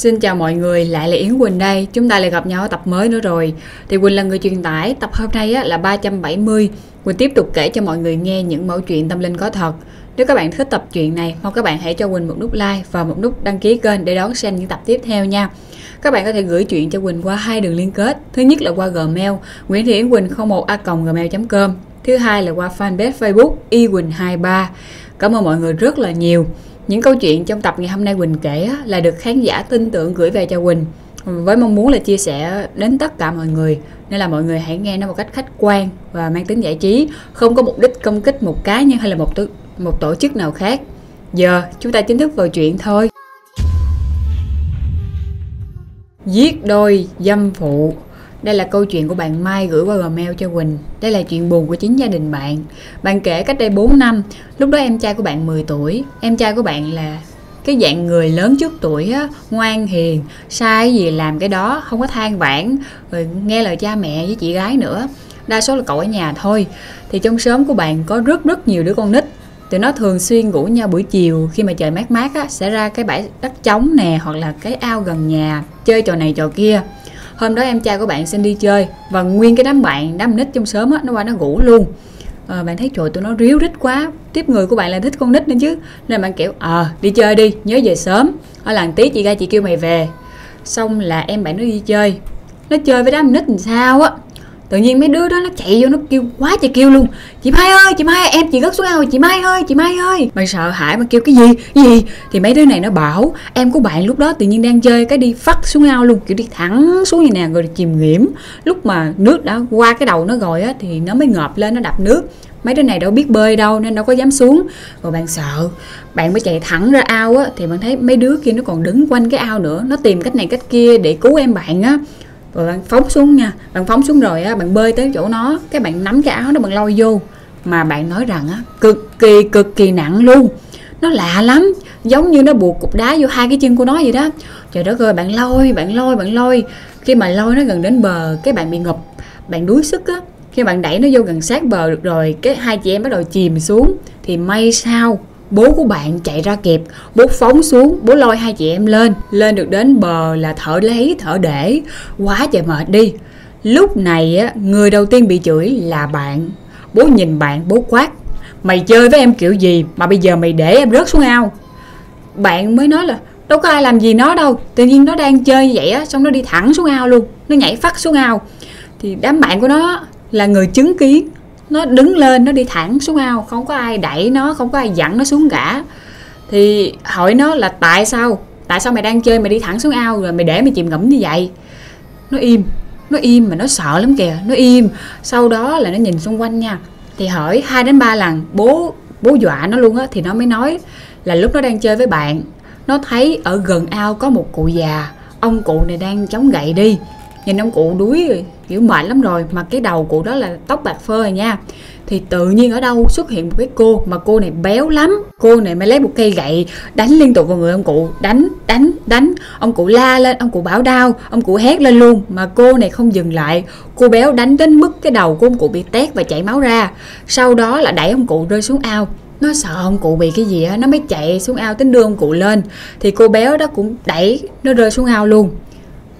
Xin chào mọi người, lại là Yến Quỳnh đây. Chúng ta lại gặp nhau ở tập mới nữa rồi. Thì Quỳnh là người truyền tải, tập hôm nay á, là 370. Quỳnh tiếp tục kể cho mọi người nghe những mẫu chuyện tâm linh có thật. Nếu các bạn thích tập truyện này, mong các bạn hãy cho Quỳnh một nút like và một nút đăng ký kênh để đón xem những tập tiếp theo nha. Các bạn có thể gửi chuyện cho Quỳnh qua hai đường liên kết. Thứ nhất là qua Gmail Nguyễn Thị Yến Quỳnh 01a gmail.com. Thứ hai là qua fanpage Facebook Y Quỳnh 23. Cảm ơn mọi người rất là nhiều. Những câu chuyện trong tập ngày hôm nay Quỳnh kể là được khán giả tin tưởng gửi về cho Quỳnh với mong muốn là chia sẻ đến tất cả mọi người. Nên là mọi người hãy nghe nó một cách khách quan và mang tính giải trí không có mục đích công kích một cá nhân hay là một tổ, một tổ chức nào khác. Giờ chúng ta chính thức vào chuyện thôi. Giết đôi dâm phụ đây là câu chuyện của bạn Mai gửi qua Gmail cho Quỳnh. Đây là chuyện buồn của chính gia đình bạn. Bạn kể cách đây 4 năm, lúc đó em trai của bạn 10 tuổi. Em trai của bạn là cái dạng người lớn trước tuổi á, ngoan hiền, sai gì làm cái đó, không có than vãn, rồi nghe lời cha mẹ với chị gái nữa. Đa số là cậu ở nhà thôi. Thì trong xóm của bạn có rất rất nhiều đứa con nít tụi nó thường xuyên ngủ nhau buổi chiều khi mà trời mát mát á, sẽ ra cái bãi đất trống nè hoặc là cái ao gần nhà chơi trò này trò kia hôm đó em trai của bạn xin đi chơi và nguyên cái đám bạn đám nít trong sớm á nó qua nó ngủ luôn. À, bạn thấy trời tụi nó ríu rít quá. Tiếp người của bạn là thích con nít nữa chứ. Nên bạn kiểu ờ à, đi chơi đi nhớ về sớm. Ở làng tí chị ra chị kêu mày về. Xong là em bạn nó đi chơi. Nó chơi với đám nít làm sao á? Tự nhiên mấy đứa đó nó chạy vô nó kêu, quá trời kêu luôn. Chị mai ơi, chị mai em chị gất xuống ao. Chị mai ơi, chị mai ơi. Mày sợ hãi mà kêu cái gì cái gì? Thì mấy đứa này nó bảo, em của bạn lúc đó tự nhiên đang chơi cái đi phát xuống ao luôn, kiểu đi thẳng xuống như nè, rồi chìm nghiễm lúc mà nước đã qua cái đầu nó rồi á, thì nó mới ngợp lên, nó đập nước. Mấy đứa này đâu biết bơi đâu nên đâu có dám xuống. Rồi bạn sợ, bạn mới chạy thẳng ra ao á, thì bạn thấy mấy đứa kia nó còn đứng quanh cái ao nữa, nó tìm cách này cách kia để cứu em bạn á rồi bạn phóng xuống nha. Bạn phóng xuống rồi á, bạn bơi tới chỗ nó. Cái bạn nắm cái áo đó, bạn lôi vô. Mà bạn nói rằng á, cực kỳ cực kỳ nặng luôn. Nó lạ lắm. Giống như nó buộc cục đá vô hai cái chân của nó vậy đó. Trời đất ơi, bạn lôi bạn lôi bạn lôi. Khi mà lôi nó gần đến bờ, cái bạn bị ngập bạn đuối sức á. Khi bạn đẩy nó vô gần sát bờ được rồi, cái hai chị em bắt đầu chìm xuống. Thì may sao? Bố của bạn chạy ra kịp, bố phóng xuống, bố lôi hai chị em lên. Lên được đến bờ là thở lấy, thở để. Quá trời mệt đi. Lúc này á, người đầu tiên bị chửi là bạn. Bố nhìn bạn, bố quát, mày chơi với em kiểu gì mà bây giờ mày để em rớt xuống ao? Bạn mới nói là, đâu có ai làm gì nó đâu, tự nhiên nó đang chơi như vậy á, xong nó đi thẳng xuống ao luôn, nó nhảy phát xuống ao. Thì đám bạn của nó là người chứng kiến nó đứng lên, nó đi thẳng xuống ao, không có ai đẩy nó, không có ai dặn nó xuống cả thì hỏi nó là tại sao? Tại sao mày đang chơi mày đi thẳng xuống ao rồi mày để mày chìm ngẫm như vậy? Nó im nó im mà nó sợ lắm kìa, nó im. Sau đó là nó nhìn xung quanh nha. Thì hỏi hai đến ba lần, bố bố dọa nó luôn á, thì nó mới nói là lúc nó đang chơi với bạn, nó thấy ở gần ao có một cụ già, ông cụ này đang chống gậy đi nhìn ông cụ đuối rồi, kiểu mệt lắm rồi, mà cái đầu cụ đó là tóc bạc phơ rồi nha. Thì tự nhiên ở đâu xuất hiện một cái cô, mà cô này béo lắm. Cô này mới lấy một cây gậy, đánh liên tục vào người ông cụ. Đánh đánh đánh. Ông cụ la lên, ông cụ bảo đau, ông cụ hét lên luôn. Mà cô này không dừng lại. Cô béo đánh đến mức cái đầu của ông cụ bị tét và chảy máu ra. Sau đó là đẩy ông cụ rơi xuống ao. Nó sợ ông cụ bị cái gì á, nó mới chạy xuống ao tính đưa ông cụ lên. Thì cô béo đó cũng đẩy nó rơi xuống ao luôn.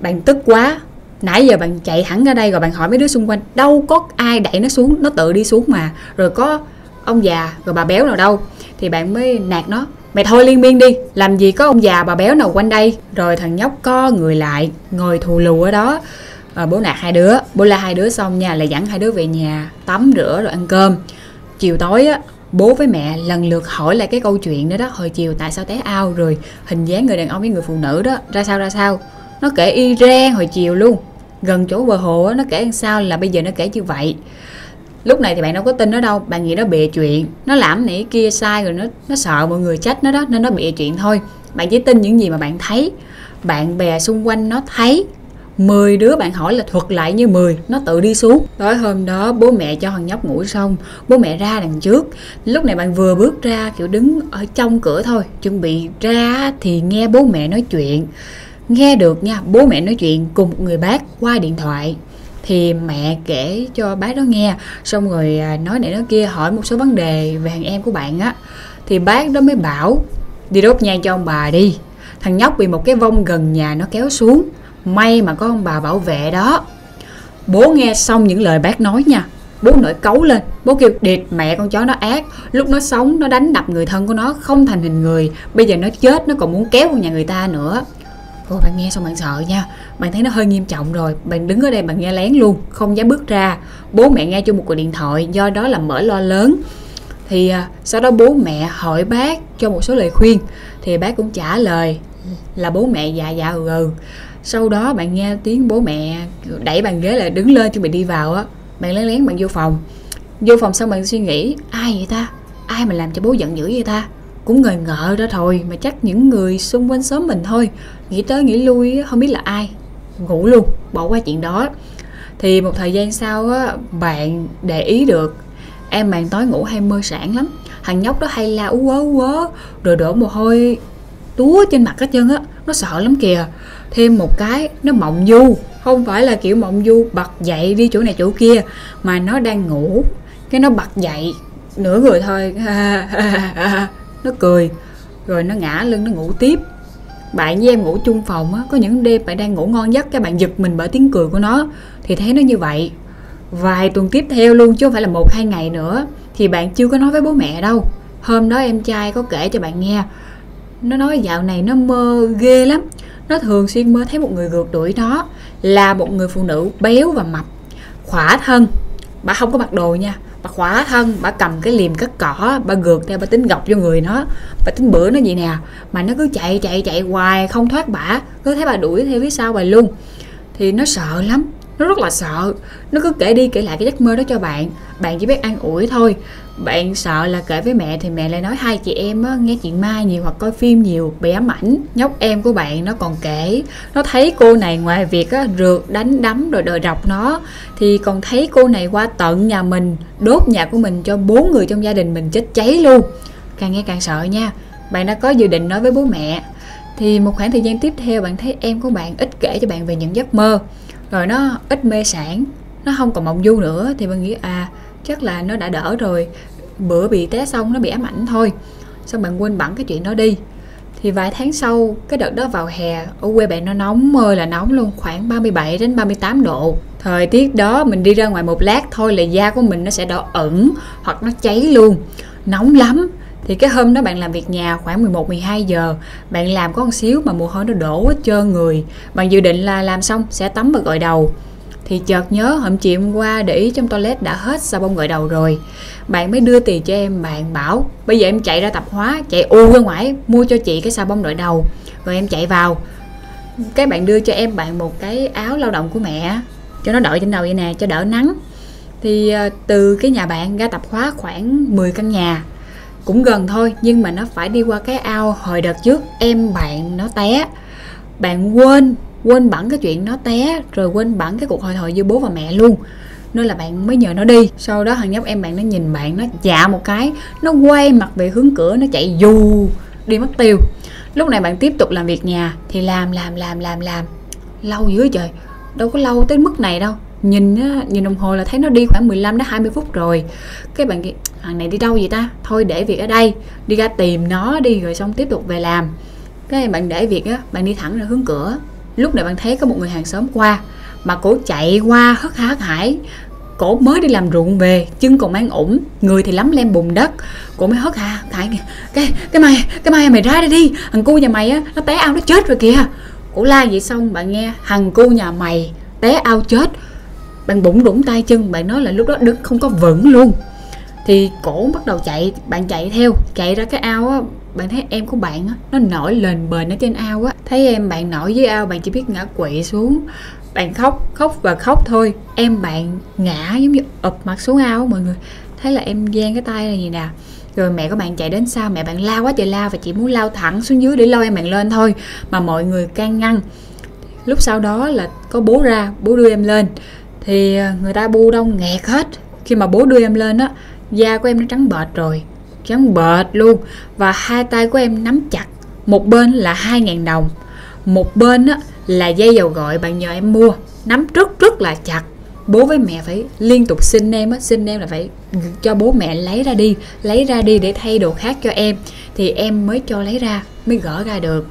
Bạn tức quá nãy giờ bạn chạy thẳng ra đây rồi bạn hỏi mấy đứa xung quanh đâu có ai đẩy nó xuống nó tự đi xuống mà. Rồi có ông già rồi bà béo nào đâu. Thì bạn mới nạt nó mày thôi liên miên đi làm gì có ông già bà béo nào quanh đây. Rồi thằng nhóc co người lại ngồi thù lù ở đó. À, bố nạt hai đứa bố la hai đứa xong nha là dẫn hai đứa về nhà tắm rửa rồi ăn cơm. Chiều tối á bố với mẹ lần lượt hỏi lại cái câu chuyện đó đó hồi chiều tại sao té ao? Rồi hình dáng người đàn ông với người phụ nữ đó ra sao ra sao? Nó kể y ren hồi chiều luôn gần chỗ bờ hồ á, nó kể làm sao là bây giờ nó kể như vậy. Lúc này thì bạn đâu có tin nó đâu bạn nghĩ nó bịa chuyện. Nó làm này kia sai rồi nó nó sợ mọi người trách nó đó nên nó bịa chuyện thôi. Bạn chỉ tin những gì mà bạn thấy. Bạn bè xung quanh nó thấy. 10 đứa bạn hỏi là thuật lại như 10 Nó tự đi xuống. Tối hôm đó bố mẹ cho thằng nhóc ngủ xong Bố mẹ ra đằng trước. Lúc này bạn vừa bước ra kiểu đứng ở trong cửa thôi Chuẩn bị ra thì nghe bố mẹ nói chuyện nghe được nha, bố mẹ nói chuyện cùng một người bác qua điện thoại. Thì mẹ kể cho bác đó nghe, xong rồi à, nói này nói kia hỏi một số vấn đề về thằng em của bạn á. Thì bác đó mới bảo, đi đốt nhang cho ông bà đi. Thằng nhóc bị một cái vong gần nhà nó kéo xuống. May mà có ông bà bảo vệ đó. Bố nghe xong những lời bác nói nha, bố nổi cấu lên. Bố kêu điệt mẹ con chó nó ác. Lúc nó sống, nó đánh đập người thân của nó không thành hình người. Bây giờ nó chết, nó còn muốn kéo vào nhà người ta nữa. Ôi bạn nghe xong bạn sợ nha. Bạn thấy nó hơi nghiêm trọng rồi. Bạn đứng ở đây bạn nghe lén luôn, Không dám bước ra. Bố mẹ nghe chung một cuộc điện thoại, Do đó là mở lo lớn. Thì à, sau đó bố mẹ hỏi bác cho một số lời khuyên. Thì bác cũng trả lời là bố mẹ dạ dạ ừ ừ. Sau đó bạn nghe tiếng bố mẹ đẩy bàn ghế lại đứng lên chuẩn bị đi vào á. Bạn lén lén bạn vô phòng. Vô phòng xong bạn suy nghĩ, Ai vậy ta? Ai mà làm cho bố giận dữ vậy ta? Cũng ngờ ngợ đó thôi, mà chắc những người xung quanh xóm mình thôi. Nghĩ tới nghĩ lui không biết là ai. Ngủ luôn, bỏ qua chuyện đó. Thì một thời gian sau á, bạn để ý được. Em bạn tối ngủ hay mơ sản lắm. Thằng nhóc đó hay la ú ớ ú ớ, rồi đổ mồ hôi túa trên mặt hết trơn á. Nó sợ lắm kìa. Thêm một cái, nó mộng du. Không phải là kiểu mộng du bật dậy đi chỗ này chỗ kia, mà nó đang ngủ. Cái nó bật dậy, nửa người thôi. nó cười, rồi nó ngã lưng, nó ngủ tiếp. Bạn với em ngủ chung phòng á, có những đêm bạn đang ngủ ngon giấc các bạn giật mình bởi tiếng cười của nó. Thì thấy nó như vậy. Vài tuần tiếp theo luôn, chứ không phải là một, hai ngày nữa, thì bạn chưa có nói với bố mẹ đâu. Hôm đó em trai có kể cho bạn nghe. Nó nói dạo này nó mơ ghê lắm. Nó thường xuyên mơ thấy một người gượt đuổi nó, là một người phụ nữ béo và mập, khỏa thân. Bà không có mặc đồ nha bà khóa thân, bà cầm cái liềm cắt cỏ, bà gượt theo, bà tính gọc vô người nó. Bà tính bữa nó vậy nè, mà nó cứ chạy chạy chạy hoài, không thoát bả. Cứ thấy bà đuổi theo phía sau bà luôn. Thì nó sợ lắm, nó rất là sợ. Nó cứ kể đi kể lại cái giấc mơ đó cho bạn. Bạn chỉ biết an ủi thôi bạn sợ là kể với mẹ thì mẹ lại nói hai chị em á, nghe chuyện ma nhiều hoặc coi phim nhiều bị ám ảnh nhóc em của bạn nó còn kể. Nó thấy cô này ngoài việc á, rượt đánh đấm rồi đời đọc nó thì còn thấy cô này qua tận nhà mình đốt nhà của mình cho bốn người trong gia đình mình chết cháy luôn. Càng nghe càng sợ nha. Bạn đã có dự định nói với bố mẹ. Thì một khoảng thời gian tiếp theo bạn thấy em của bạn ít kể cho bạn về những giấc mơ. Rồi nó ít mê sản nó không còn mộng du nữa thì bạn nghĩ à chắc là nó đã đỡ rồi. Bữa bị té xong nó bị ám ảnh thôi. Xong bạn quên bẵng cái chuyện đó đi. Thì vài tháng sau, cái đợt đó vào hè, ở quê bạn nó nóng ơi là nóng luôn, khoảng 37 đến 38 độ. Thời tiết đó mình đi ra ngoài một lát thôi là da của mình nó sẽ đỏ ẩn hoặc nó cháy luôn. Nóng lắm. Thì cái hôm đó bạn làm việc nhà khoảng 11 12 giờ, bạn làm có một xíu mà mồ hôi nó đổ hết trơn người. Bạn dự định là làm xong sẽ tắm và gội đầu thì chợt nhớ hôm chị hôm qua để ý trong toilet đã hết xà bông gội đầu rồi. Bạn mới đưa tiền cho em, bạn bảo, bây giờ em chạy ra tập hóa, chạy u ra ngoài, mua cho chị cái xà bông gội đầu. Rồi em chạy vào. Cái bạn đưa cho em bạn một cái áo lao động của mẹ, cho nó đội trên đầu vậy nè, cho đỡ nắng. Thì ờ, từ cái nhà bạn ra tập hóa khoảng 10 căn nhà, cũng gần thôi, nhưng mà nó phải đi qua cái ao hồi đợt trước, em bạn nó té. Bạn quên quên bẵng cái chuyện nó té rồi quên bẵng cái cuộc hội thoại với bố và mẹ luôn. Nên là bạn mới nhờ nó đi. Sau đó thằng nhóc em bạn nó nhìn bạn nó dạ một cái nó quay mặt về hướng cửa nó chạy dù đi mất tiêu. Lúc này bạn tiếp tục làm việc nhà thì làm làm làm làm làm. Lâu dữ trời đâu có lâu tới mức này đâu. Nhìn á, nhìn đồng hồ là thấy nó đi khoảng 15 đến 20 phút rồi. Cái bạn kia thằng này đi đâu vậy ta? Thôi để việc ở đây đi ra tìm nó đi rồi xong tiếp tục về làm. Cái bạn để việc á bạn đi thẳng ra hướng cửa lúc này bạn thấy có một người hàng xóm qua mà cổ chạy qua hất há hất hải, cổ mới đi làm ruộng về, chân còn mang ủng, người thì lắm lem bùn đất, cổ mới hất hả thải cái cái mày cái mày mày ra đây đi, thằng cu nhà mày á, nó té ao nó chết rồi kìa. Cổ la vậy xong, bạn nghe thằng cu nhà mày té ao chết. Bạn bụng đủng tay chân, bạn nói là lúc đó đứng không có vững luôn. Thì cổ bắt đầu chạy, bạn chạy theo, chạy ra cái ao á bạn thấy em của bạn á, nó nổi lên bền ở trên ao á. Thấy em bạn nổi dưới ao, bạn chỉ biết ngã quỵ xuống. Bạn khóc khóc và khóc thôi. Em bạn ngã giống như ụp mặt xuống ao mọi người. Thấy là em gian cái tay này gì nè. Rồi mẹ của bạn chạy đến sau, mẹ bạn lao quá trời lao và chỉ muốn lao thẳng xuống dưới để lôi em bạn lên thôi, mà mọi người can ngăn. Lúc sau đó là có bố ra, bố đưa em lên. Thì ờ, người ta bu đông nghẹt hết. Khi mà bố đưa em lên á, da của em nó trắng bệt rồi trắng bệt luôn. Và hai tay của em nắm chặt. Một bên là 2.000 đồng. Một bên á, là dây dầu gọi bạn nhờ em mua. Nắm rất rất là chặt. Bố với mẹ phải liên tục xin em á xin em là phải cho bố mẹ lấy ra đi lấy ra đi để thay đồ khác cho em. Thì em mới cho lấy ra mới gỡ ra được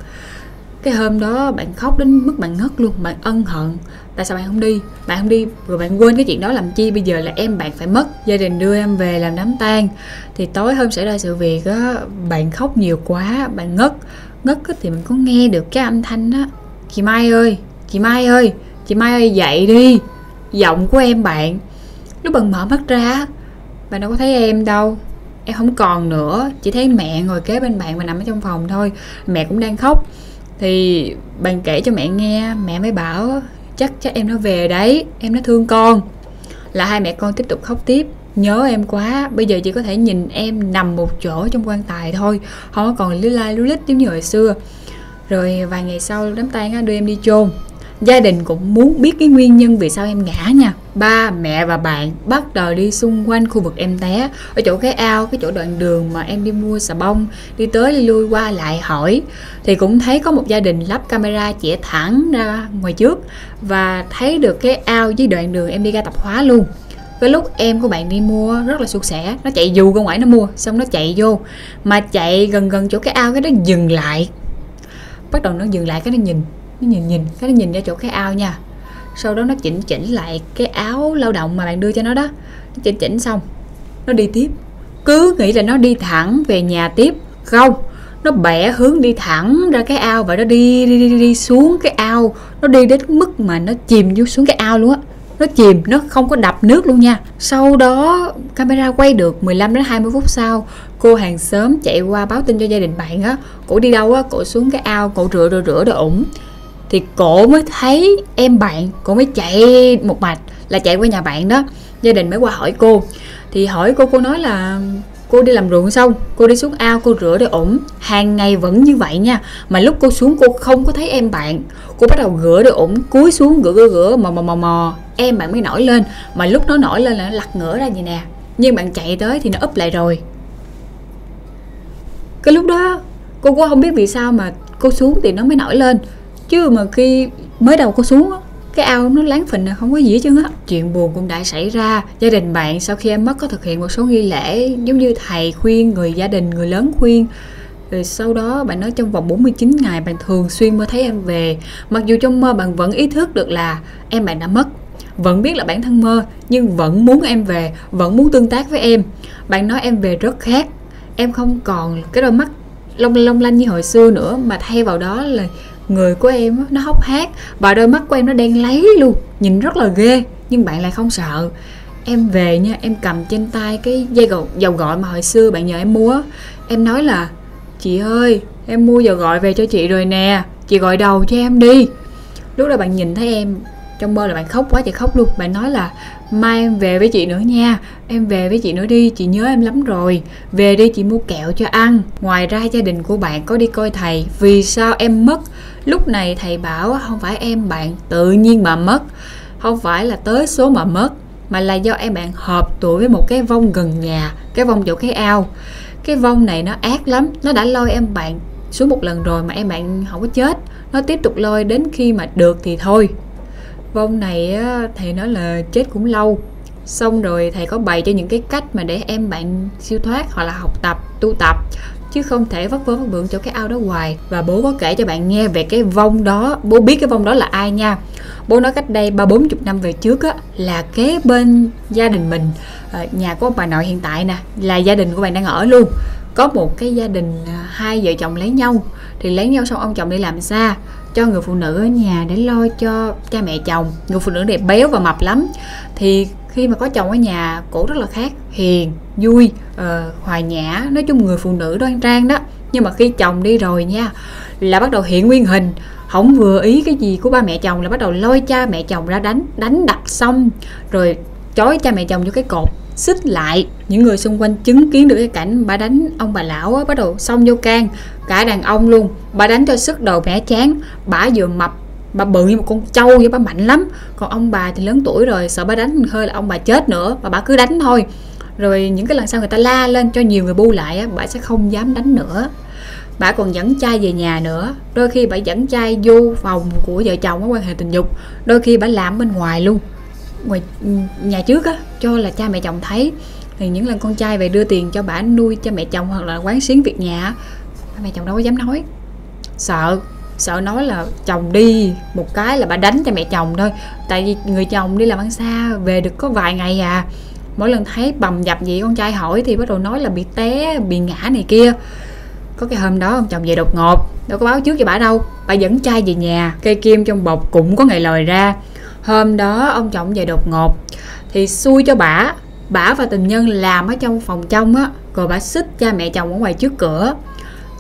cái hôm đó bạn khóc đến mức bạn ngất luôn, bạn ân hận. Tại sao bạn không đi? Bạn không đi, rồi bạn quên cái chuyện đó làm chi? Bây giờ là em, bạn phải mất gia đình, đưa em về làm đám tang. Thì tối hôm xảy ra sự việc á, bạn khóc nhiều quá, bạn ngất. Ngất thì mình có nghe được cái âm thanh á, chị mai ơi, chị mai ơi, chị mai ơi, dậy đi. Giọng của em bạn lúc bạn mở mắt ra bạn đâu có thấy em đâu. Em không còn nữa, chỉ thấy mẹ ngồi kế bên bạn và nằm ở trong phòng thôi. Mẹ cũng đang khóc thì bạn kể cho mẹ nghe, mẹ mới bảo, chắc chắc em nó về đấy, em nó thương con. Là hai mẹ con tiếp tục khóc tiếp. Nhớ em quá, bây giờ chỉ có thể nhìn em nằm một chỗ trong quan tài thôi, không có còn lứa lai lứa lít giống như hồi xưa. Rồi vài ngày sau, đám tang đưa em đi chôn. Gia đình cũng muốn biết cái nguyên nhân vì sao em ngã nha ba mẹ và bạn bắt đầu đi xung quanh khu vực em té. Ở chỗ cái ao, cái chỗ đoạn đường mà em đi mua xà bông, đi tới đi lui qua lại hỏi. Thì cũng thấy có một gia đình lắp camera chĩa thẳng ra ngoài trước và thấy được cái ao với đoạn đường em đi ra tập hóa luôn. Cái lúc em của bạn đi mua rất là suôn sẻ, nó chạy dù ra ngoài nó mua, xong nó chạy vô. Mà chạy gần gần chỗ cái ao cái nó dừng lại. Bắt đầu nó dừng lại cái nó nhìn nó nhìn nhìn, cái nó nhìn ra chỗ cái ao nha sau đó nó chỉnh chỉnh lại cái áo lao động mà bạn đưa cho nó đó. Nó chỉnh chỉnh xong nó đi tiếp. Cứ nghĩ là nó đi thẳng về nhà tiếp. Không nó bẻ hướng đi thẳng ra cái ao và nó đi đi đi, đi xuống cái ao. Nó đi đến mức mà nó chìm vô xuống cái ao luôn á. Nó chìm nó không có đập nước luôn nha. Sau đó camera quay được 15 đến 20 phút sau cô hàng xóm chạy qua báo tin cho gia đình bạn á. Cổ đi đâu á? Cổ xuống cái ao cổ rửa rửa rửa đồ ủng thì cổ mới thấy em bạn, cổ mới chạy một mạch là chạy qua nhà bạn đó. Gia đình mới qua hỏi cô. Thì hỏi cô cô nói là cô đi làm ruộng xong, cô đi xuống ao, cô rửa để ổn. Hàng ngày vẫn như vậy nha. Mà lúc cô xuống, cô không có thấy em bạn. Cô bắt đầu rửa để ổn, cúi xuống rửa rửa rửa mò mò mò mò. Em bạn mới nổi lên. Mà lúc nó nổi lên là nó lật ngửa ra vậy nè. Nhưng bạn chạy tới thì nó úp lại rồi. Cái lúc đó, cô cũng không biết vì sao mà cô xuống thì nó mới nổi lên chứ mà khi mới đầu cô xuống cái ao nó láng phình là không có gì hết trơn á. Chuyện buồn cũng đã xảy ra. Gia đình bạn sau khi em mất có thực hiện một số nghi lễ giống như thầy khuyên, người gia đình, người lớn khuyên. Rồi sau đó bạn nói trong vòng 49 ngày bạn thường xuyên mơ thấy em về. Mặc dù trong mơ bạn vẫn ý thức được là em bạn đã mất, vẫn biết là bản thân mơ, nhưng vẫn muốn em về, vẫn muốn tương tác với em. Bạn nói em về rất khác. Em không còn cái đôi mắt long long lanh như hồi xưa nữa, mà thay vào đó là người của em nó hốc hác và đôi mắt của em nó đen lấy luôn nhìn rất là ghê nhưng bạn lại không sợ. Em về nha em cầm trên tay cái dây gầu, dầu gọi mà hồi xưa bạn nhờ em mua em nói là chị ơi em mua dầu gọi về cho chị rồi nè chị gọi đầu cho em đi. Lúc đó bạn nhìn thấy em trong mơ là bạn khóc quá chị khóc luôn. Bạn nói là mai em về với chị nữa nha em về với chị nữa đi chị nhớ em lắm rồi. Về đi chị mua kẹo cho ăn. Ngoài ra gia đình của bạn có đi coi thầy vì sao em mất lúc này thầy bảo, không phải em, bạn tự nhiên mà mất. Không phải là tới số mà mất, mà là do em bạn hợp tuổi với một cái vong gần nhà, cái vong chỗ cái ao. Cái vong này nó ác lắm, nó đã lôi em bạn xuống một lần rồi mà em bạn không có chết. Nó tiếp tục lôi đến khi mà được thì thôi. Vong này thầy nói là chết cũng lâu. Xong rồi thầy có bày cho những cái cách mà để em bạn siêu thoát hoặc là học tập, tu tập chứ không thể vất vơ vất vưởng chỗ cái ao đó hoài. Và bố có kể cho bạn nghe về cái vong đó. Bố biết cái vong đó là ai nha. Bố nói cách đây ba bốn chục năm về trước á, là kế bên gia đình mình. Ờ, nhà của ông bà nội hiện tại nè, là gia đình của bạn đang ở luôn. Có một cái gia đình ờ, hai vợ chồng lấy nhau. Thì lấy nhau xong ông chồng đi làm xa, cho người phụ nữ ở nhà để lo cho cha mẹ chồng. Người phụ nữ này béo và mập lắm. Thì khi mà có chồng ở nhà cổ rất là khác hiền vui uh, hòa nhã nói chung người phụ nữ đoan trang đó. Nhưng mà khi chồng đi rồi nha là bắt đầu hiện nguyên hình không vừa ý cái gì của ba mẹ chồng là bắt đầu lôi cha mẹ chồng ra đánh đánh đập xong rồi chói cha mẹ chồng vô cái cột xích lại những người xung quanh chứng kiến được cái cảnh bà đánh ông bà lão á, bắt đầu xông vô can cả đàn ông luôn bà đánh cho sức đầu mẻ chán bà vừa mập bà bự như một con trâu với bà mạnh lắm. Còn ông bà thì lớn tuổi rồi, sợ bà đánh hơi là ông bà chết nữa mà bà cứ đánh thôi. Rồi những cái lần sau người ta la lên cho nhiều người bu lại á, bà sẽ không dám đánh nữa. Bà còn dẫn trai về nhà nữa. Đôi khi bà dẫn trai vô phòng của vợ chồng có quan hệ tình dục, đôi khi bà làm bên ngoài luôn. Ngoài nhà trước á, cho là cha mẹ chồng thấy. Thì những lần con trai về đưa tiền cho bà nuôi cha mẹ chồng hoặc là quán xuyến việc nhà mẹ chồng đâu có dám nói. Sợ sợ nói là chồng đi, một cái là bà đánh cho mẹ chồng thôi. Tại vì người chồng đi làm ăn xa, về được có vài ngày à. Mỗi lần thấy bầm dập gì con trai hỏi thì bắt đầu nói là bị té, bị ngã này kia. Có cái hôm đó ông chồng về đột ngột, đâu có báo trước cho bà đâu. Bà dẫn trai về nhà, cây kim trong bọc cũng có ngày lời ra. Hôm đó ông chồng về đột ngột, thì xui cho bà. Bà và tình nhân làm ở trong phòng trong á, rồi bà xích cha mẹ chồng ở ngoài trước cửa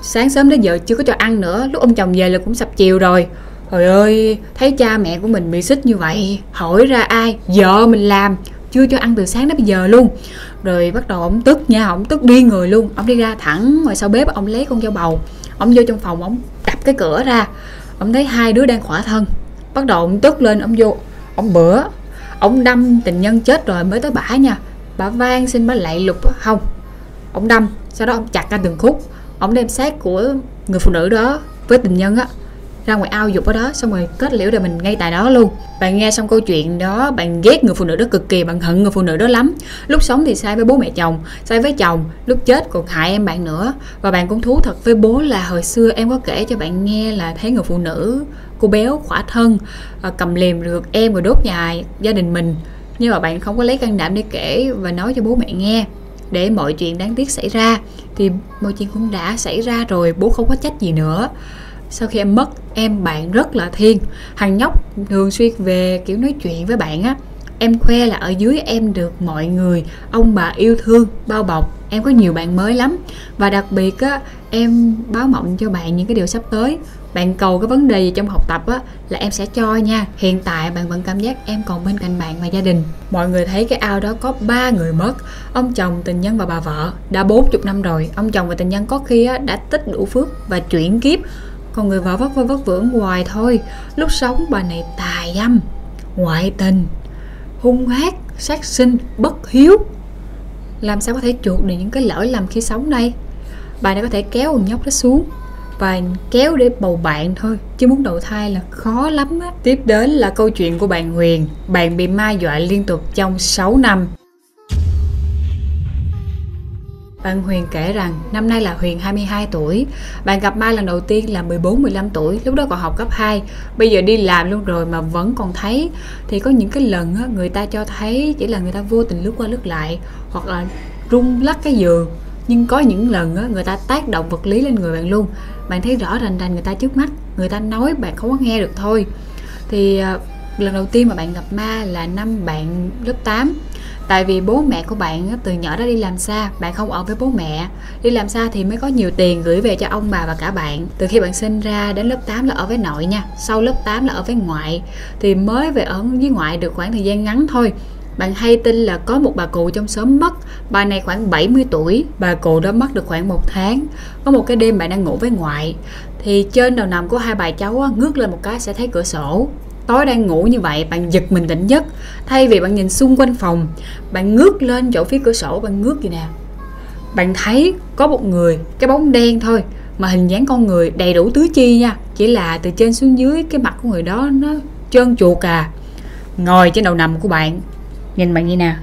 sáng sớm đến giờ chưa có cho ăn nữa, lúc ông chồng về là cũng sập chiều rồi. Trời ơi, thấy cha mẹ của mình bị xích như vậy, hỏi ra ai, vợ mình làm, chưa cho ăn từ sáng đến bây giờ luôn. Rồi bắt đầu ông tức nha ông tức đi người luôn. Ông đi ra thẳng ngoài sau bếp ông lấy con dao bầu ông vô trong phòng ông đập cái cửa ra. Ông thấy hai đứa đang khỏa thân. Bắt đầu ông tức lên ông vô ông bữa. Ông đâm tình nhân chết rồi mới tới bả nha. Bà van xin bà lạy lục, không. Ông đâm, sau đó ông chặt ra từng khúc ổng đem xác của người phụ nữ đó với tình nhân á, ra ngoài ao dục ở đó, xong rồi kết liễu đời mình ngay tại đó luôn. Bạn nghe xong câu chuyện đó, bạn ghét người phụ nữ đó cực kỳ, bạn hận người phụ nữ đó lắm. Lúc sống thì sai với bố mẹ chồng, sai với chồng, lúc chết còn hại em bạn nữa. Và bạn cũng thú thật với bố là hồi xưa em có kể cho bạn nghe là thấy người phụ nữ cô béo, khỏa thân à, cầm liềm được em rồi đốt nhà gia đình mình. Nhưng mà bạn không có lấy can đảm để kể và nói cho bố mẹ nghe để mọi chuyện đáng tiếc xảy ra thì mọi chuyện cũng đã xảy ra rồi, bố không có trách gì nữa. Sau khi em mất, em, bạn rất là thiên thằng nhóc thường xuyên về kiểu nói chuyện với bạn á. Em khoe là ở dưới em được mọi người, ông bà yêu thương, bao bọc. Em có nhiều bạn mới lắm. Và đặc biệt á, em báo mộng cho bạn những cái điều sắp tới bạn cầu cái vấn đề gì trong học tập á là em sẽ cho nha. Hiện tại bạn vẫn cảm giác em còn bên cạnh bạn và gia đình. Mọi người thấy cái ao đó có ba người mất ông chồng tình nhân và bà vợ. Đã 40 năm rồi ông chồng và tình nhân có khi á, đã tích đủ phước và chuyển kiếp. Còn người vợ vất vơ vất vưởng hoài thôi. Lúc sống bà này tà dâm ngoại tình hung ác sát sinh bất hiếu. Làm sao có thể chuộc được những cái lỗi lầm khi sống đây? Bà này có thể kéo con nhóc đó xuống và kéo để bầu bạn thôi chứ muốn đầu thai là khó lắm á tiếp đến là câu chuyện của bạn Huyền bạn bị ma dọa liên tục trong 6 năm bạn Huyền kể rằng năm nay là Huyền 22 tuổi. Bạn gặp Mai lần đầu tiên là 14-15 tuổi, lúc đó còn học cấp 2. Bây giờ đi làm luôn rồi mà vẫn còn thấy. Thì có những cái lần á, người ta cho thấy chỉ là người ta vô tình lướt qua lướt lại hoặc là rung lắc cái giường. Nhưng có những lần á, người ta tác động vật lý lên người bạn luôn. Bạn thấy rõ rành rành người ta trước mắt, người ta nói bạn không có nghe được thôi. Thì à, lần đầu tiên mà bạn gặp ma là năm bạn lớp 8 tại vì bố mẹ của bạn từ nhỏ đã đi làm xa bạn không ở với bố mẹ. Đi làm xa thì mới có nhiều tiền gửi về cho ông bà và cả bạn. Từ khi bạn sinh ra đến lớp 8 là ở với nội nha sau lớp 8 là ở với ngoại. Thì mới về ở với ngoại được khoảng thời gian ngắn thôi bạn hay tin là có một bà cụ trong xóm mất. Bà này khoảng 70 tuổi. Bà cụ đó mất được khoảng một tháng. Có một cái đêm bạn đang ngủ với ngoại. Thì trên đầu nằm của hai bà cháu ngước lên một cái sẽ thấy cửa sổ. Tối đang ngủ như vậy, bạn giật mình tỉnh giấc. Thay vì bạn nhìn xung quanh phòng, bạn ngước lên chỗ phía cửa sổ, bạn ngước gì nè. Bạn thấy có một người, cái bóng đen thôi, mà hình dáng con người đầy đủ tứ chi nha. Chỉ là từ trên xuống dưới, cái mặt của người đó nó trơn chuột à. Ngồi trên đầu nằm của bạn nhìn bạn như nào?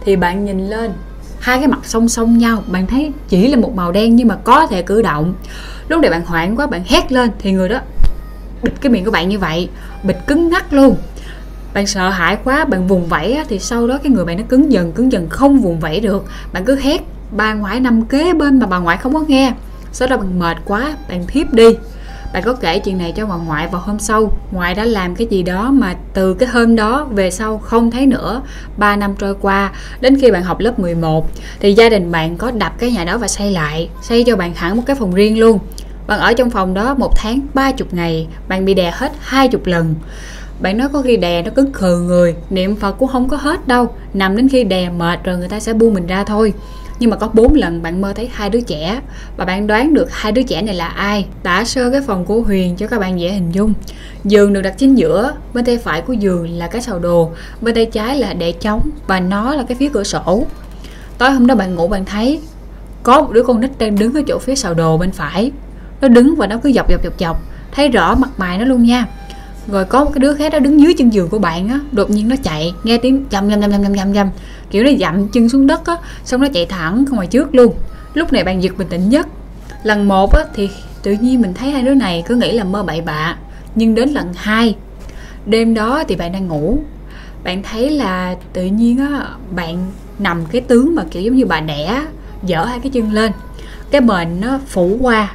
Thì bạn nhìn lên, hai cái mặt song song nhau, bạn thấy chỉ là một màu đen nhưng mà có thể cử động. Lúc này bạn hoảng quá, bạn hét lên thì người đó bịt cái miệng của bạn như vậy, bịt cứng ngắt luôn. Bạn sợ hãi quá, bạn vùng vẫy thì sau đó cái người bạn nó cứng dần cứng dần không vùng vẫy được. Bạn cứ hét bà ngoại nằm kế bên mà bà ngoại không có nghe. Sau đó bạn mệt quá, bạn thiếp đi bạn có kể chuyện này cho bà ngoại vào hôm sau. Ngoại đã làm cái gì đó mà từ cái hôm đó về sau không thấy nữa. 3 năm trôi qua, đến khi bạn học lớp 11 thì gia đình bạn có đập cái nhà đó và xây lại, xây cho bạn hẳn một cái phòng riêng luôn. Bạn ở trong phòng đó một tháng 30 ngày, Bạn bị đè hết 20 lần. Bạn nói có khi đè nó cứ khờ người, Niệm Phật cũng không có hết đâu. Nằm đến khi đè mệt rồi người ta sẽ buông mình ra thôi nhưng mà có bốn lần bạn mơ thấy hai đứa trẻ. Và bạn đoán được hai đứa trẻ này là ai. Tả sơ cái phòng của huyền cho các bạn dễ hình dung. Giường được đặt chính giữa, bên tay phải của giường là cái sào đồ, bên tay trái là để trống và nó là cái phía cửa sổ. Tối hôm đó bạn ngủ bạn thấy có một đứa con nít đang đứng ở chỗ phía sào đồ bên phải. Nó đứng và nó cứ dọc dọc dọc dọc. Thấy rõ mặt mày nó luôn nha rồi có một cái đứa khác đó đứng dưới chân giường của bạn á, đột nhiên nó chạy, nghe tiếng chầm chầm chầm chầm chầm chầm kiểu nó dậm chân xuống đất á, xong nó chạy thẳng ra ngoài trước luôn. Lúc này bạn giật mình tỉnh giấc. Lần một á, thì tự nhiên mình thấy hai đứa này cứ nghĩ là mơ bậy bạ, nhưng đến lần hai, đêm đó thì bạn đang ngủ. Bạn thấy là tự nhiên á, bạn nằm cái tướng mà kiểu giống như bà đẻ, dở hai cái chân lên. Cái mền nó phủ qua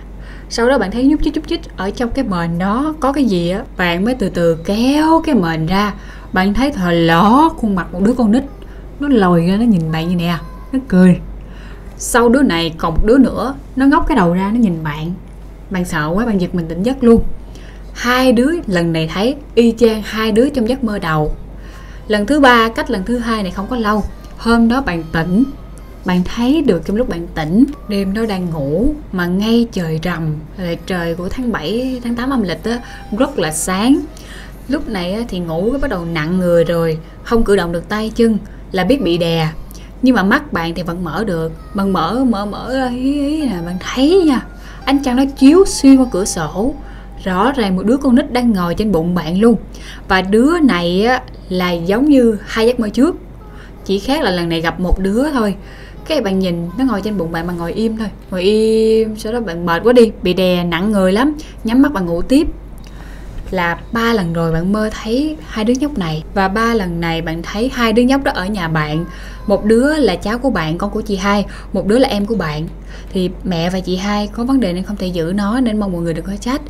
sau đó bạn thấy nhúc chích chút chích ở trong cái mền đó, có cái gì á, bạn mới từ từ kéo cái mền ra. Bạn thấy thò ló khuôn mặt một đứa con nít. Nó lồi ra, nó nhìn bạn như nè à, nó cười. Sau đứa này còn một đứa nữa, nó ngóc cái đầu ra, nó nhìn bạn. Bạn sợ quá, bạn giật mình tỉnh giấc luôn. Hai đứa, lần này thấy y chang hai đứa trong giấc mơ đầu. Lần thứ ba cách lần thứ hai này không có lâu. Hôm đó bạn tỉnh bạn thấy được trong lúc bạn tỉnh đêm đó đang ngủ mà ngay trời rằm là trời của tháng 7 tháng 8 âm lịch á rất là sáng. Lúc này thì ngủ bắt đầu nặng người rồi không cử động được tay chân là biết bị đè. Nhưng mà mắt bạn thì vẫn mở được bạn mở mở mở ý ý nè bạn thấy nha ánh trăng nó chiếu xuyên qua cửa sổ. Rõ ràng một đứa con nít đang ngồi trên bụng bạn luôn. Và đứa này á, là giống như hai giấc mơ trước. Chỉ khác là lần này gặp một đứa thôi cái bạn nhìn nó ngồi trên bụng bạn mà ngồi im thôi. Ngồi im, sau đó bạn mệt quá đi, bị đè nặng người lắm. Nhắm mắt bạn ngủ tiếp. Là ba lần rồi bạn mơ thấy hai đứa nhóc này. Và ba lần này bạn thấy hai đứa nhóc đó ở nhà bạn. Một đứa là cháu của bạn, con của chị hai. Một đứa là em của bạn. Thì mẹ và chị hai có vấn đề nên không thể giữ nó, nên mong mọi người đừng có trách.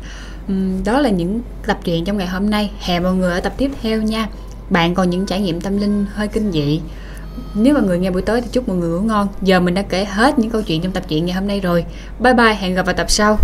Đó là những tập truyện trong ngày hôm nay. Hẹn mọi người ở tập tiếp theo nha. Bạn còn những trải nghiệm tâm linh hơi kinh dị nếu mà người nghe buổi tối thì chúc mọi người ngủ ngon. Giờ mình đã kể hết những câu chuyện trong tập truyện ngày hôm nay rồi. Bye bye, hẹn gặp vào tập sau.